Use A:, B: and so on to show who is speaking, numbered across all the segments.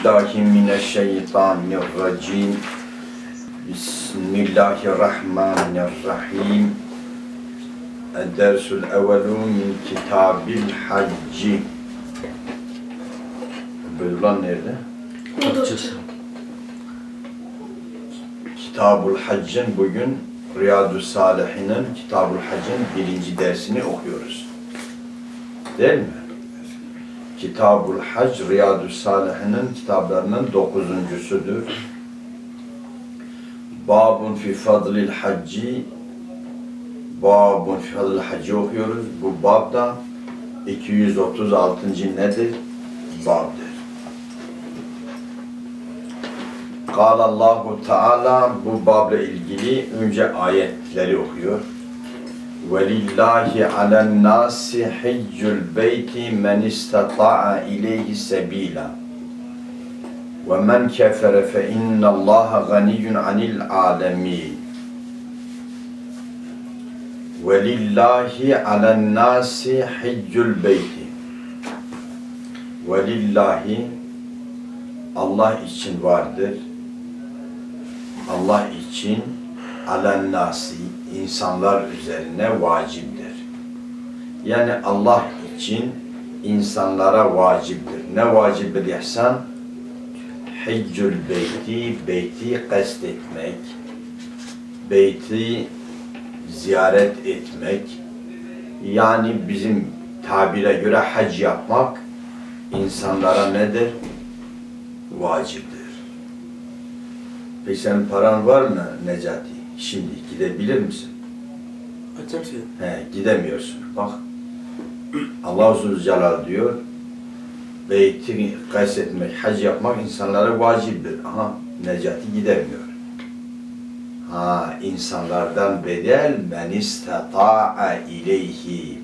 A: billahi mineşşeytanirracim. Bismillahirrahmanirrahim. El-dersul evvelu min kitabil hacci. Buyurulan nerede?
B: Bakacağız.
A: Kitabul Hacc'ın bugün Riyadu Salihin'in Kitabul Hacc'ın birinci dersini okuyoruz. Değil mi? Kitabul Hac Riyadu Salihin'in kitaplarının dokuzuncusudur. Babun fi fadlil hacci Babun fi fadlil hacci okuyoruz. Bu babda 236. nedir? Babdır. Kâle Allahu Teala bu babla ilgili önce ayetleri okuyor. وَلِلَّهِ عَلَى النَّاسِ حِجُّ الْبَيْتِ مَنِ اسْتَطَاعَ إِلَيْهِ سَبِيلًا وَمَنْ كَفَرَ فَإِنَّ اللَّهَ غَنِيٌّ عَنِ الْعَالَمِينَ وَلِلَّهِ عَلَى النَّاسِ حِجُّ الْبَيْتِ وَلِلَّهِ Allah için vardır. Allah için alen nasi insanlar üzerine vaciptir. Yani Allah için insanlara vaciptir. Ne vacibdir ihsan? Hiccül beyti, beyti kast etmek, beyti ziyaret etmek, yani bizim tabire göre hac yapmak insanlara nedir? Vaciptir. Peki senin paran var mı Necati? Şimdi gidebilir misin? He, gidemiyorsun. Bak Allah Zülcelal diyor beyti kastetmek, hac yapmak insanlara vaciptir. Aha Necati gidemiyor. Ha insanlardan bedel men istata'a ileyhi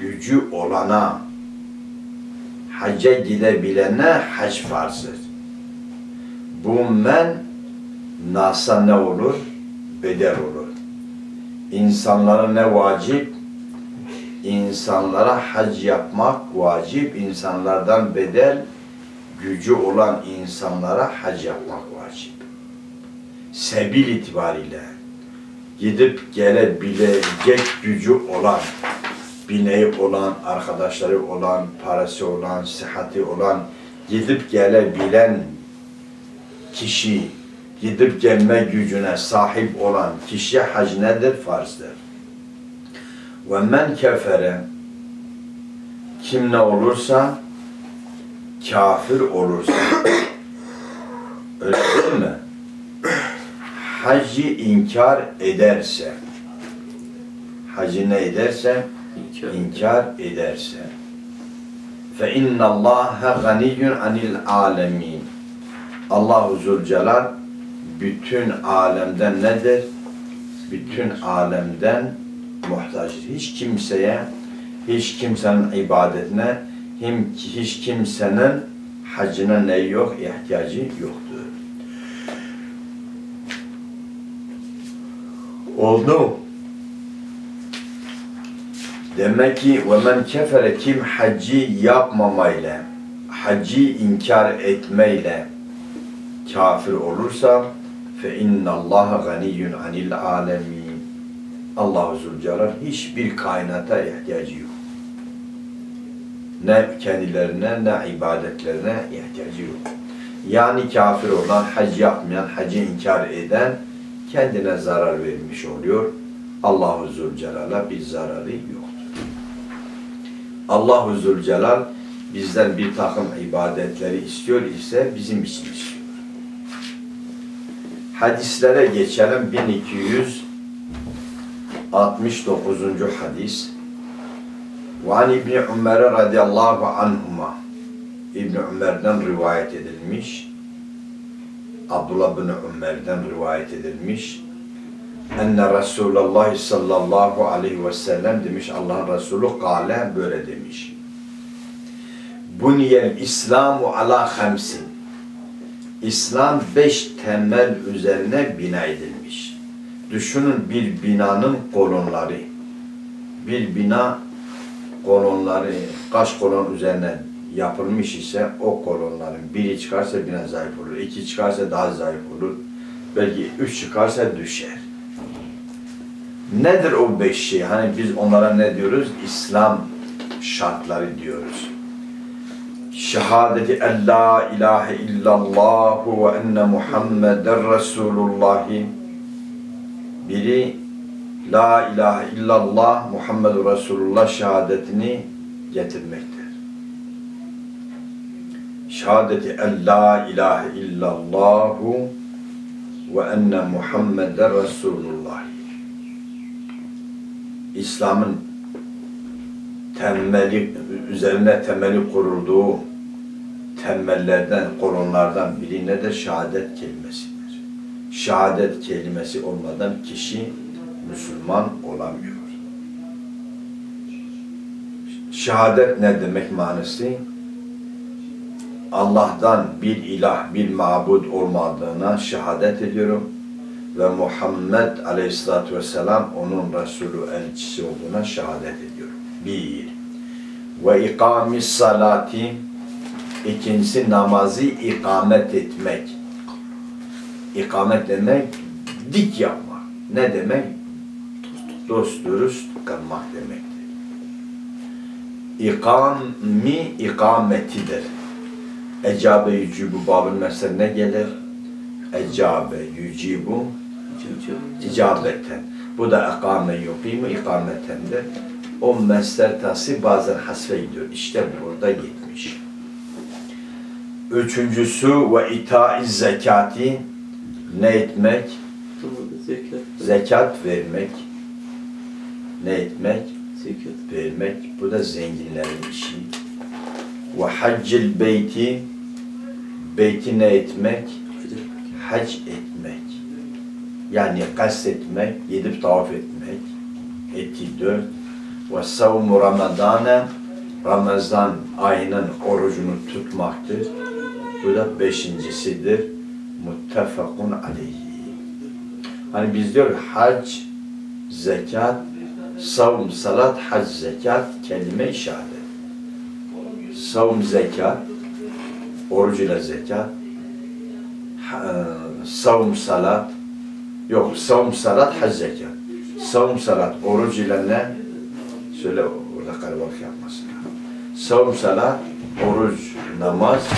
A: gücü olana hacca gidebilene hac farzdır. Bu men nasa ne olur? Bedel olur. İnsanlara ne vacip? İnsanlara hac yapmak vacip. İnsanlardan bedel gücü olan insanlara hac yapmak vacip. Sebil itibariyle gidip gelebilecek gücü olan, bineği olan, arkadaşları olan, parası olan, sıhhati olan, gidip gelebilen kişi, gidip gelme gücüne sahip olan kişiye hac nedir? Farzdır. Ve men kefere kim ne olursa kafir olursa öyle değil mi? Hacı inkar ederse hacı ne ederse
B: İnkar.
A: inkar ederse fe inna Allaha ganiyyun anil alemin Allahu Zülcelal bütün alemden nedir? Bütün alemden muhtaçtır. Hiç kimseye, hiç kimsenin ibadetine, hiç kimsenin hacına ne yok, ihtiyacı yoktur. Oldu? Demek ki ve men kefere kim hacı yapmamayla, hacı inkar etmeyle kafir olursa fe innallaha ganiyyun anil alemin. Allahu Zülcelal hiçbir kainata ihtiyacı yok. Ne kendilerine ne ibadetlerine ihtiyacı yok. Yani kafir olan, hac yapmayan, hacı inkar eden kendine zarar vermiş oluyor. Allahu Zülcelal'a bir zararı yoktur. Allahu Zülcelal bizden bir takım ibadetleri istiyor ise bizim için istiyor. Hadislere geçelim. 1269. hadis. Ve an İbni Ömer radıyallahu anhuma İbni Ömer'den rivayet edilmiş. Abdullah bin Ömer'den rivayet edilmiş. Enne Resulullah sallallahu aleyhi ve sellem demiş Allah'ın Resulü kâle böyle demiş. Buniyel İslamu ala hamsin. İslam beş temel üzerine bina edilmiş. Düşünün bir binanın kolonları. Bir bina kolonları kaç kolon üzerine yapılmış ise o kolonların biri çıkarsa biraz zayıf olur. iki çıkarsa daha zayıf olur. Belki üç çıkarsa düşer. Nedir o beş şey? Hani biz onlara ne diyoruz? İslam şartları diyoruz. Şehadeti en la ilahe illallah ve enne Muhammeden Resulullah. Biri La ilahe illallah Muhammedur Resulullah şehadetini getirmektir. Şehadeti en la ilahe illallahu ve enne Muhammeden Resulullah. İslam'ın temeli, üzerine temeli kurulduğu temellerden, kolonlardan biri nedir? Şehadet kelimesidir. Şehadet kelimesi olmadan kişi Müslüman olamıyor. Şehadet ne demek manası? Allah'tan bir ilah, bir mabud olmadığına şehadet ediyorum ve Muhammed Aleyhisselatü Vesselam onun Resulü elçisi olduğuna şehadet ediyorum. Bir. Ve ikamis salati ikincisi namazı ikamet etmek. İkamet demek dik yapmak. Ne demek? Dost dürüst kılmak demektir. İkami ikametidir. Ecabe yücübü babın mesela ne gelir? Ecabe yücibu icabeten. Bu da ikame yukimu ikametendir. O mesler tası bazen hasfe gidiyor. İşte burada gitmiş. Üçüncüsü ve ita'i zekati ne etmek?
B: Zekat.
A: Zekat vermek. Ne etmek?
B: Zekat.
A: Vermek. Bu da zenginlerin işi. Ve haccil beyti beyti ne etmek? Hac etmek. Yani kastetmek, gidip tavaf etmek. Eti dört. Ve savmu ramadana Ramazan ayının orucunu tutmaktır. Bu da beşincisidir. Muttefakun aleyhi. Hani biz diyor hac, zekat, savm, salat, hac, zekat, kelime-i şehadet. Savm, zekat, oruç ile zekat, ha- savm, salat, yok savm, salat, hac, zekat. Savm, salat, oruç ile ne? Söyle orada kalabalık yapmasın. Savm, salat, oruç, namaz,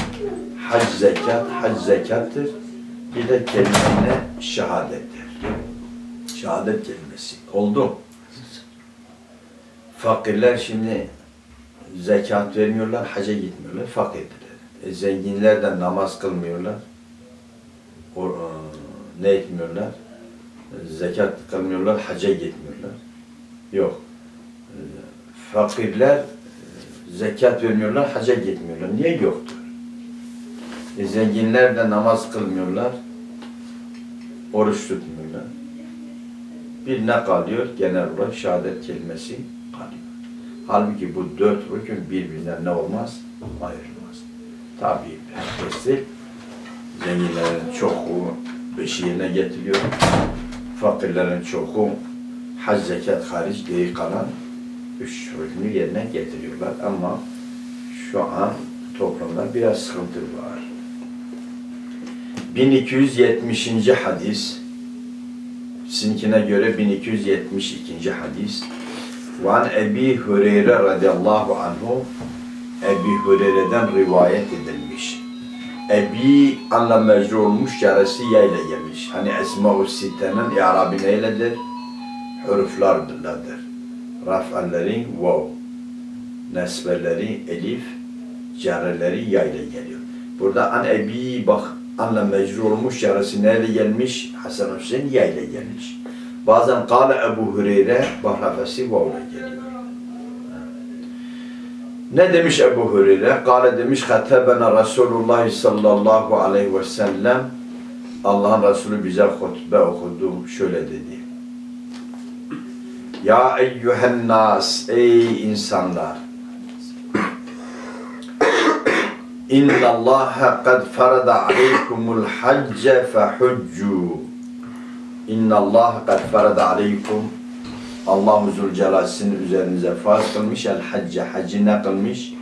A: hac, zekat, hac, zekattır. Bir de kelime ne? Şehadettir. Şehadet kelimesi. Oldu. Fakirler şimdi zekat vermiyorlar, haca gitmiyorlar, fakirdirler. E, zenginler de namaz kılmıyorlar. O, e, ne etmiyorlar? E, Zekat kılmıyorlar, haca gitmiyorlar. Yok. Fakirler e, zekat vermiyorlar, haca gitmiyorlar. Niye yoktur? E, zenginler de namaz kılmıyorlar, oruç tutmuyorlar. Bir ne kalıyor? Genel olarak şehadet kelimesi kalıyor. Halbuki bu dört rükün birbirinden ne olmaz? Ayrılmaz. Tabi herkestir. Zenginlerin çoğu beşi yerine getiriyor. Fakirlerin çoğu hac zekat hariç geri kalan üç rükünü yerine getiriyorlar. Ama şu an toplumda biraz sıkıntı var. 1270. hadis sizinkine göre 1272. hadis Van Ebi Hureyre radıyallahu anhu Ebi Hureyre'den rivayet edilmiş. Ebi anla mecru olmuş caresi yayla gelmiş. Hani Esma-ı Sitte'nin i'rabi neyledir? Huruflardır. Raf'alleri vav. Nesbeleri elif. Careleri yayla geliyor. Burada an ebi bak anla mecru olmuş caresi neyle gelmiş? Hasan Hüseyin yayla gelmiş. Bazen kâle Ebu Hureyre bahrafesi vavla geliyor. Ne demiş Ebu Hureyre? Kâle demiş hatebena Resulullah sallallahu aleyhi ve sellem Allah'ın Resulü bize hutbe okudu. Şöyle dedi. Ya eyyühen nas ey insanlar İnna Allah kad farada aleykumul hacce fehuccu İnna Allah kad farada aleykum Allahu Zülcelal sizin üzerinize farz kılmış el hacce hacci ne kılmış?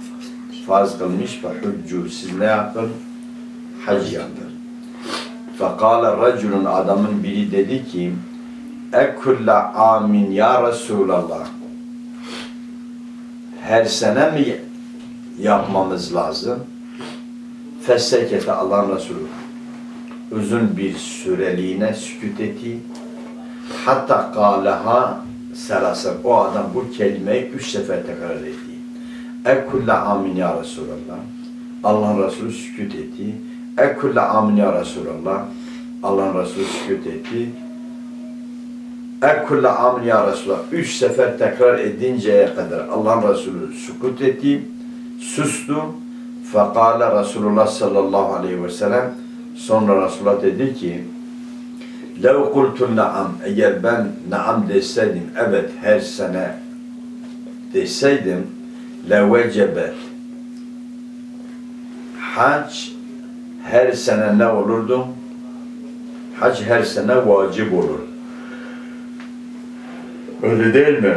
A: farz kılmış ve hüccü siz ne yapın? Hac yapın. Fekale raculun adamın biri dedi ki Ekulle amin ya Resulallah her sene mi yapmamız lazım? Fessekete Allah'ın Resulü uzun bir süreliğine sükut etti. Hatta kâleha selasen. O adam bu kelimeyi üç sefer tekrar etti. Ekulle amin ya Resulallah. Allah'ın Resulü sükut etti. Ekulle amin ya Resulallah. Allah'ın Resulü sükut etti. Ekulle amin ya Resulallah. Üç sefer tekrar edinceye kadar Allah'ın Resulü sükut etti. Sustu. Fekale Resulullah sallallahu aleyhi ve sellem sonra Resulullah dedi ki لَوْ قُلْتُ naam Eğer ben naam deseydim, evet her sene deseydim لَوَجَبَ Hac her sene ne olurdu? Hac her sene vacip olur. Öyle değil mi?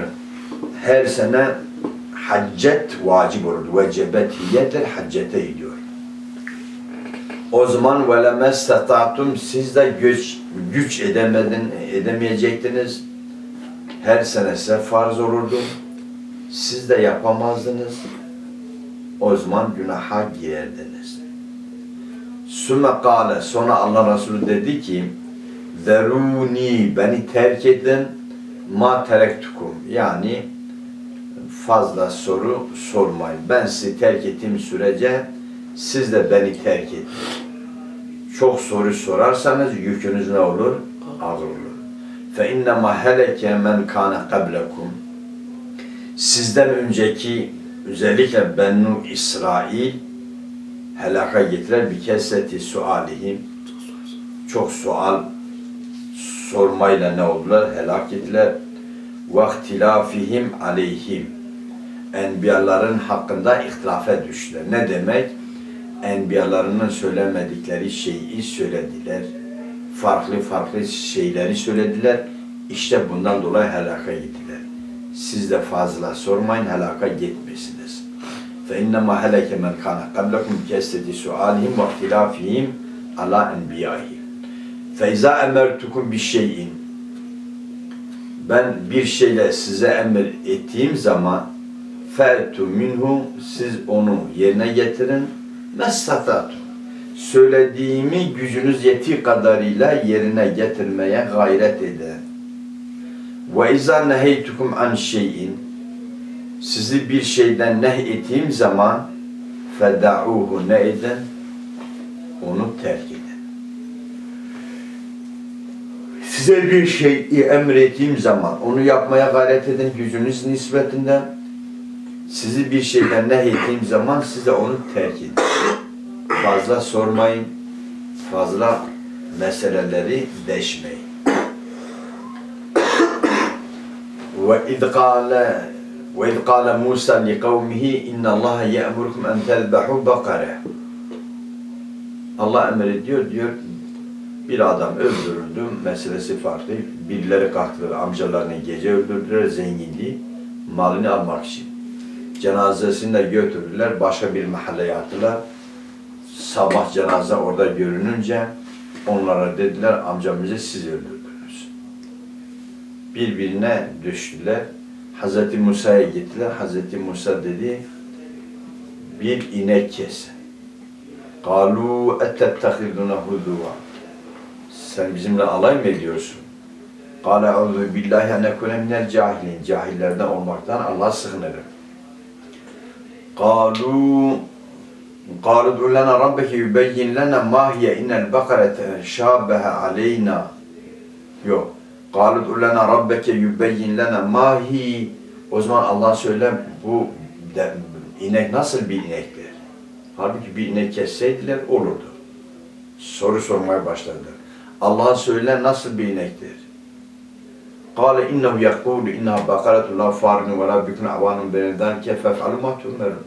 A: Her sene haccet vacip olur. Vecebetiyedir, haccete gidiyor. O zaman ve lemestatatum siz de güç güç edemedin edemeyecektiniz. Her sene size farz olurdu. Siz de yapamazdınız. O zaman günaha girerdiniz. Sümme kâle sonra Allah Resulü dedi ki Zeruni beni terk edin ma terektukum yani fazla soru sormayın. Ben sizi terk ettiğim sürece siz de beni terk edin. Çok soru sorarsanız yükünüz ne olur? Ağır olur. Fe innema heleke men kana qablakum. Sizden önceki özellikle Bennu İsrail helaka getirer bir kesreti sualihim. Çok sual sormayla ne oldular? Helak ettiler. Ve ihtilafihim aleyhim. Enbiyaların hakkında ihtilafa düştüler. Ne demek? enbiyalarının söylemedikleri şeyi söylediler. Farklı farklı şeyleri söylediler. İşte bundan dolayı helaka gittiler. Siz de fazla sormayın, helaka gitmesiniz. فَاِنَّمَا هَلَكَ مَنْ كَانَ قَبْلَكُمْ كَسْتَدِ سُعَالِهِمْ وَاخْتِلَافِهِمْ عَلَى اَنْبِيَائِهِمْ Feyza emertukum bir şeyin. Ben bir şeyle size emir ettiğim zaman fertu minhu siz onu yerine getirin. Mesatatu. Söylediğimi gücünüz yeti kadarıyla yerine getirmeye gayret edin. Ve izâ neheytukum an şeyin. Sizi bir şeyden neh ettiğim zaman feda'uhu ne edin? Onu terk edin. Size bir şeyi emrettiğim zaman onu yapmaya gayret edin gücünüz nispetinde. Sizi bir şeyden nehyettiğim zaman size onu terk edin fazla sormayın, fazla meseleleri deşmeyin. Ve iz qala Musa li kavmihi inna Allah ya'murukum en tezbahu bakare. Allah emrediyor diyor bir adam öldürüldü meselesi farklı. Birileri kalktılar amcalarını gece öldürdüler zenginliği malını almak için. Cenazesini de götürdüler başka bir mahalleye attılar sabah cenaze orada görününce onlara dediler amcamızı siz öldürdünüz. Birbirine düştüler. Hazreti Musa'ya gittiler. Hazreti Musa dedi bir inek kes. Kalu ettettehiduna huduva Sen bizimle alay mı ediyorsun? Kale euzu billahi en ekune minel cahilin. Cahillerden olmaktan Allah sığınırım. Kalu قالوا ادع لنا ربك يبين لنا ما هي إن البقرة شابه علينا Yok. قالوا ادع لنا ربك يبين لنا ما هي O zaman Allah söyler bu de, inek nasıl bir inektir? Halbuki bir inek kesseydiler olurdu. Soru sormaya başladılar. Allah söyler nasıl bir inektir? قال إنه يقول إنها بقرة لا فارن ولا بكن عوان بين ذلك فافعلوا ما تؤمرون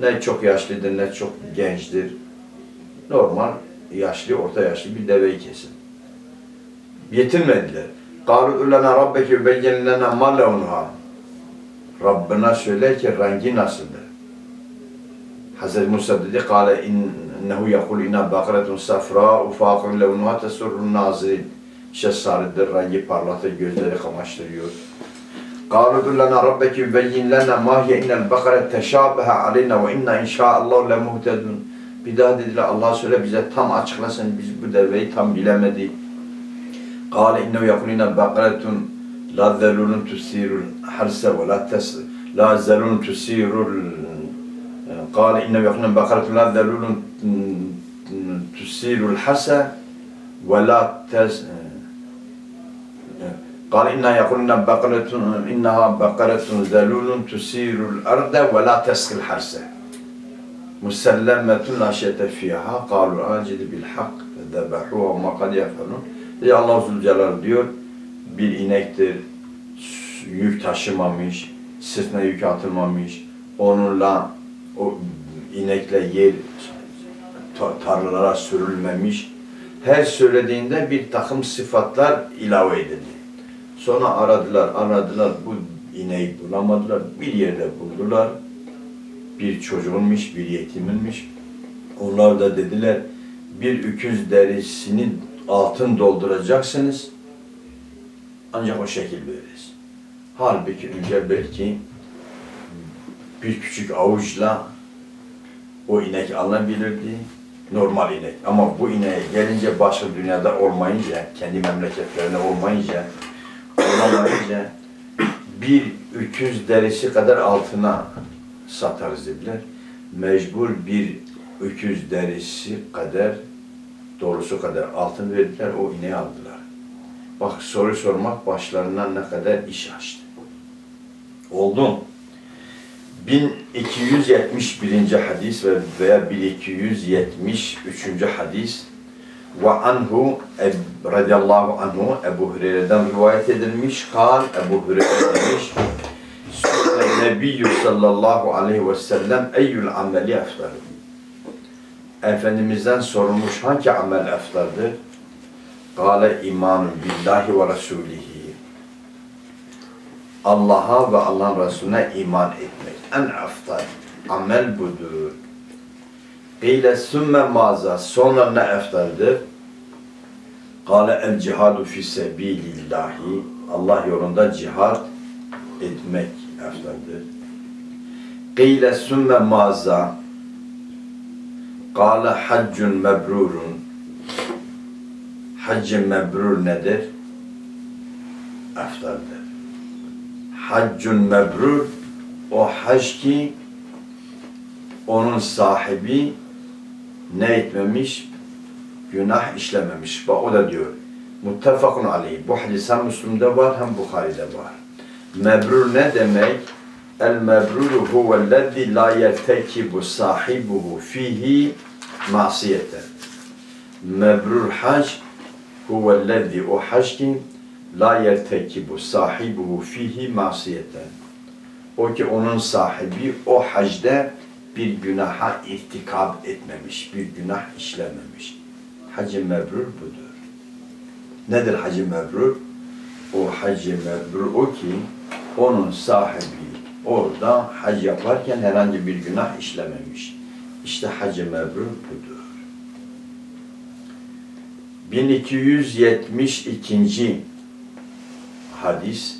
A: ne çok yaşlıdır ne çok gençtir. Normal yaşlı, orta yaşlı bir deveyi kesin. Yetinmediler. قَالُوا اُلَّنَا رَبَّكِ يُبَيَّنْ لَنَا مَا لَوْنُهَا Rabbına söyle ki rengi nasıldır? Hazreti Musa dedi kâle innehu yekul inna bakaretun safra ufakun levnuha tesurrun nazirin. İşte sarıdır, rengi parlatır, gözleri kamaştırıyor. قالوا ادع لنا ربك يبين لنا ما هي إن البقرة تشابه علينا وإنا إن شاء الله لمهتدون. Bir daha dediler Allah söyle bize tam açıklasın biz bu deveyi tam bilemedik. قال إنه يقول إن بقرة لا ذلول تثير الحرس ولا تس لا ذلول تثير ال- قال إنه يقول إن بقرة لا ذلول تثير الحرس ولا تس قال إنها يقول إنها بقرة إنها بقرة ذلول تثير الأرض ولا تسقي الحرث مسلمة لا شيء فيها قالوا آجد بالحق فذبحوها وما قد يفعلون Ya Allah Zülcelal diyor bir inektir yük taşımamış sırtına yük atılmamış onunla o inekle yer ta- tarlalara sürülmemiş her söylediğinde bir takım sıfatlar ilave edildi. Sonra aradılar, aradılar, bu ineği bulamadılar. Bir yerde buldular. Bir çocuğunmuş, bir yetiminmiş. Onlar da dediler, bir öküz derisini altın dolduracaksınız. Ancak o şekil veririz. Halbuki önce belki bir küçük avuçla o inek alınabilirdi. Normal inek. Ama bu ineğe gelince başka dünyada olmayınca, kendi memleketlerinde olmayınca, olamayınca bir öküz derisi kadar altına satarız dediler. Mecbur bir öküz derisi kadar, doğrusu kadar altın verdiler, o ineği aldılar. Bak soru sormak başlarından ne kadar iş açtı. Oldu? 1271. hadis ve veya 1273. hadis ve anhu radıyallahu anhu Ebu Hureyre'den rivayet edilmiş. Kal Ebu Hureyre demiş. Nebiyyü sallallahu aleyhi ve sellem eyyül ameli eftar. Efendimiz'den sorulmuş hangi amel eftardır? Kale imanun billahi ve rasulihi. Allah'a ve Allah'ın Resulüne iman etmek. En aftal amel budur. Kıyle sümme maza sonra ne eftaldir? Kale el cihadu fi sebilillahi Allah yolunda cihad etmek eftaldir. Kıyle sümme maza Kale haccun mebrurun Haccın mebrur nedir? Eftaldir. Haccun mebrur o hac ki onun sahibi ne etmemiş? Günah işlememiş. Bak o da diyor. Muttefakun aleyh. Bu hadis hem Müslüm'de var hem Bukhari'de var. Mebrur ne demek? El mebruru huvellezzi la yertekibu sahibuhu fihi masiyeten. Mebrur hac huvellezzi o hac ki la yertekibu sahibuhu fihi masiyeten. O ki onun sahibi o hacde bir günaha irtikab etmemiş, bir günah işlememiş. Hacı mebrur budur. Nedir hacı mebrur? O hacı mebrur o ki onun sahibi orada hac yaparken herhangi bir günah işlememiş. İşte hacı mebrur budur. 1272. hadis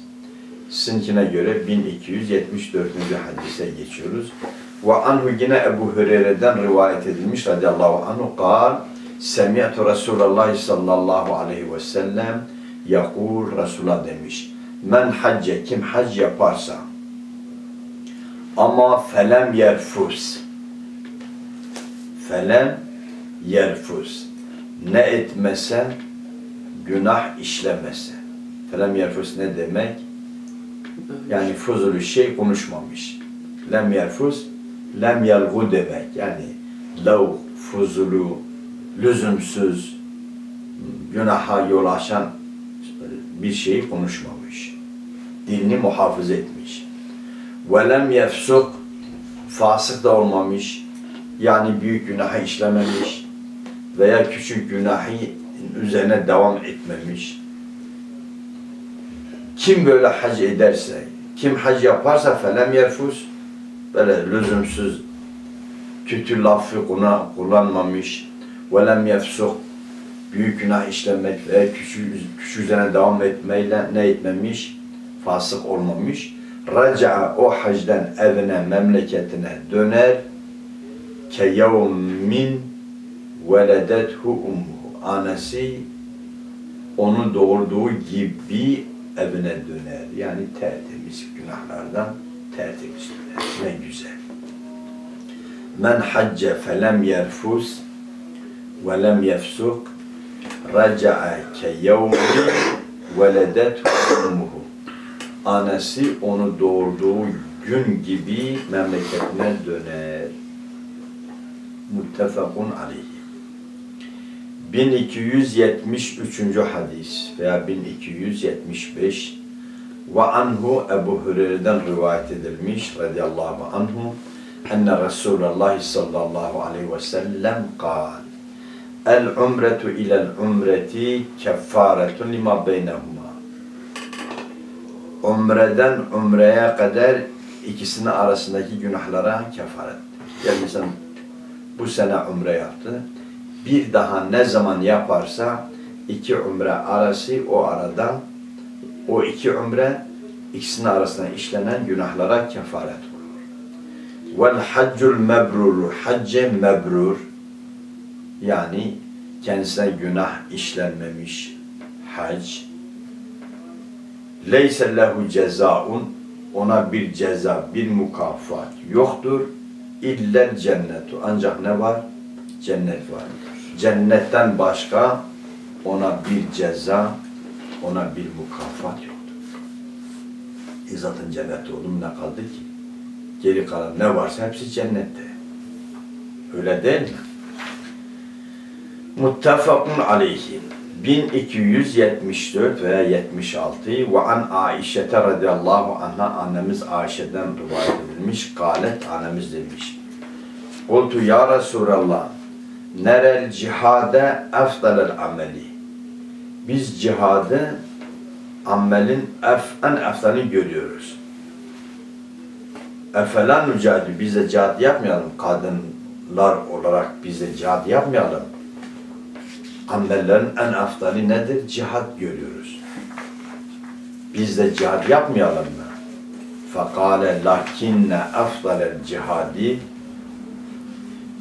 A: sizinkine göre 1274. hadise geçiyoruz. Ve anhu yine Ebu Hureyre'den rivayet edilmiş radıyallahu anhu kal Semi'tu Resulallah sallallahu aleyhi ve sellem yakul Resul'a demiş. Men hacce kim hac yaparsa ama felem yerfus felem yerfus ne etmese günah işlemese felem yerfus ne demek? Yani fuzulu şey konuşmamış. Lem yerfuz, lem yelgu demek. Yani lav, fuzulu, lüzumsuz, günaha yol açan bir şeyi konuşmamış. Dilini muhafaza etmiş. Ve lem yefsuk, fasık da olmamış. Yani büyük günahı işlememiş veya küçük günahı üzerine devam etmemiş. Kim böyle hac ederse, kim hac yaparsa felem yerfus, böyle lüzumsuz kötü lafı kuna- kullanmamış. Ve lem yefsuk büyük günah işlemek ve küçük, küçük üzerine devam etmeyle ne etmemiş? Fasık olmamış. Raca'a o hacden evine, memleketine döner. Ke yevmin veledethu ummuhu. Anası onu doğurduğu gibi evine döner. Yani tertemiz günahlardan tertemiz döner. Ne güzel. Men hacce felem yerfus ve lem yefsuk raca'a ke yevmi veledethu ummuhu. Anası onu doğurduğu gün gibi memleketine döner. Muttefakun aleyhi. 1273. hadis veya 1275 ve anhu Ebu Hureyre'den rivayet edilmiş radıyallahu anhu enne Resulullah sallallahu aleyhi ve sellem kal El umretu ilel umreti keffaretun lima beynehuma Umreden umreye kadar ikisinin arasındaki günahlara kefaret. Yani mesela bu sene umre yaptı. Bir daha ne zaman yaparsa iki umre arası o arada o iki umre ikisinin arasında işlenen günahlara kefaret olur. Vel haccul mebrur hacce mebrur yani kendisine günah işlenmemiş hac leyse lehu cezaun ona bir ceza, bir mukafat yoktur. İllel cennetu. Ancak ne var? Cennet var. Cennetten başka ona bir ceza, ona bir mukafat yoktur. E zaten cennette oldum ne kaldı ki? Geri kalan ne varsa hepsi cennette. Öyle değil mi? Muttefakun aleyhi. 1274 veya 76 ve an Aişete radıyallahu anha annemiz Ayşe'den rivayet edilmiş. Galet annemiz demiş. Kultu ya Resulallah nerel cihade efdalel ameli. Biz cihadı amelin ef, en eftalini görüyoruz. Efelan mücadele biz de cihad yapmayalım. Kadınlar olarak biz de cihad yapmayalım amellerin en aftali nedir? Cihad görüyoruz. Biz de cihad yapmayalım mı? Fakale lakinne afdalel cihadi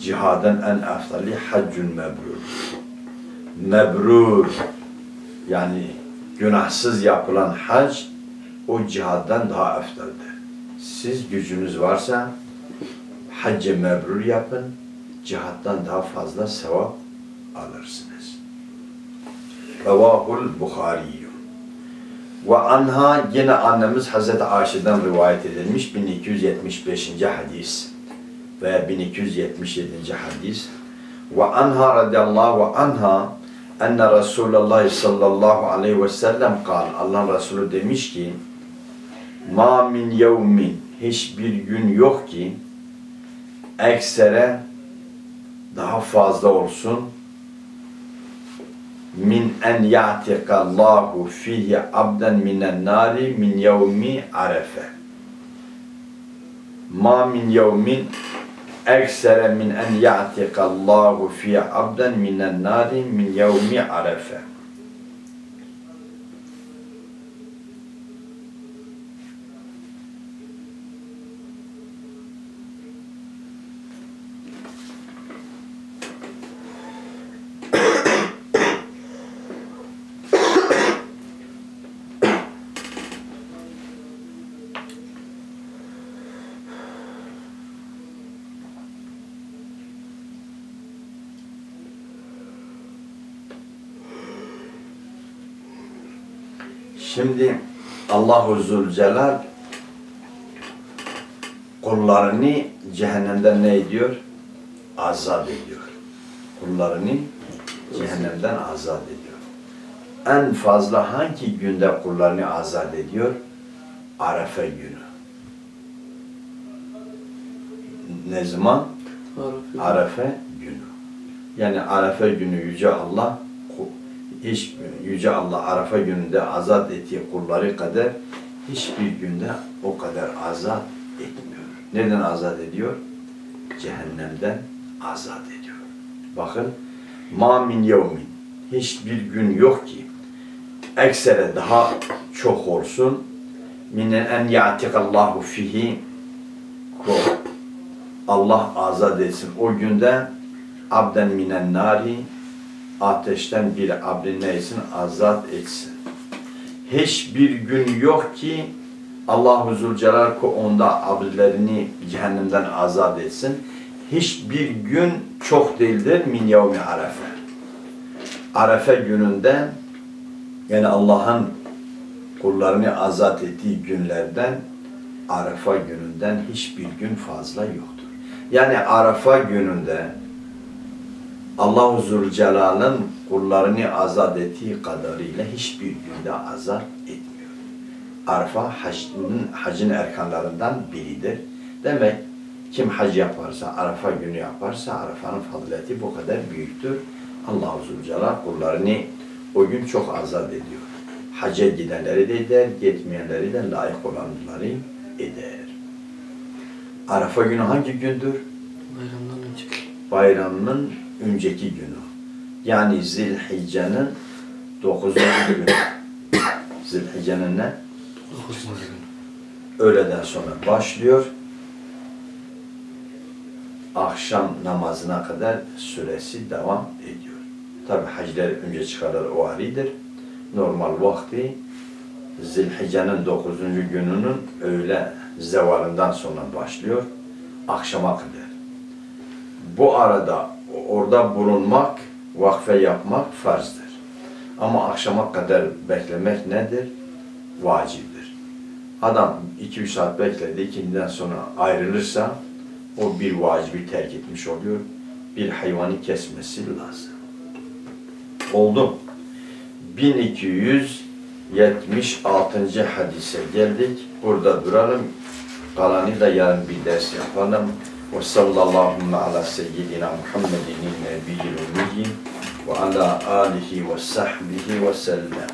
A: cihadın en aftali haccun mebrur. Mebrur yani günahsız yapılan hac o cihaddan daha eftaldir. Siz gücünüz varsa hacce mebrur yapın, cihaddan daha fazla sevap alırsınız. Revahul Bukhari. Ve anha yine annemiz Hazreti Ayşe'den rivayet edilmiş 1275. hadis ve 1277. hadis. Ve anha radıyallahu anha enne Resulullah sallallahu aleyhi ve sellem kal. Allah Resulü demiş ki ma min yevmin hiçbir gün yok ki eksere daha fazla olsun min en ya'tiqallahu fihi abden minen nari min yevmi arefe. Ma min yevmin eksere min en ya'tiqallahu fihi abden minen nari min yevmi arefe. Şimdi Allahu Zülcelal kullarını cehennemden ne ediyor? Azat ediyor. Kullarını cehennemden azat ediyor. En fazla hangi günde kullarını azat ediyor? Arefe günü. Ne zaman?
B: Arefe.
A: Arefe günü. Yani Arefe günü Yüce Allah hiç Yüce Allah Arafa gününde azat ettiği kulları kadar hiçbir günde o kadar azat etmiyor. Neden azat ediyor? cehennemden azat ediyor. Bakın ma min yevmin hiçbir gün yok ki eksere daha çok olsun minen en ya'tikallahu fihi Allah azat etsin. O günde abden minen nari ateşten bir abdin neysin azat etsin. Hiçbir gün yok ki Allah Zülcelal ko onda abdlerini cehennemden azat etsin. Hiçbir gün çok değildir min yevmi arefe. Arefe gününde yani Allah'ın kullarını azat ettiği günlerden Arafa gününden hiçbir gün fazla yoktur. Yani Arafa gününde Allah-u Zülcelal'ın kullarını azat ettiği kadarıyla hiçbir günde azat etmiyor. Arafa hacın, hacın erkanlarından biridir. Demek kim hac yaparsa, Arafa günü yaparsa Arafa'nın fazileti bu kadar büyüktür. Allah-u Zülcelal kullarını o gün çok azat ediyor. Hacca gidenleri de eder, gitmeyenleri de layık olanları eder. Arafa günü hangi gündür?
B: Bayramdan önceki.
A: bayramının önceki günü. Yani Zilhicce'nin 9. günü. Zilhicce'nin ne?
B: Dokuzuncu gün.
A: Öğleden sonra başlıyor. Akşam namazına kadar süresi devam ediyor. Tabi hacler önce çıkarır o aridir. Normal vakti Zilhicce'nin 9. gününün öğle zevalından sonra başlıyor. Akşama kadar. Bu arada orada bulunmak, vakfe yapmak farzdır. Ama akşama kadar beklemek nedir? Vaciptir. Adam 2-3 saat bekledi, ikindiden sonra ayrılırsa o bir vacibi terk etmiş oluyor. Bir hayvanı kesmesi lazım. Oldu. 1276. hadise geldik. Burada duralım. Kalanı da yarın bir ders yapalım. Ve sallallahu ala seyyidina Muhammedin nebiyil ummiyi ve ala alihi ve sahbihi ve sellem.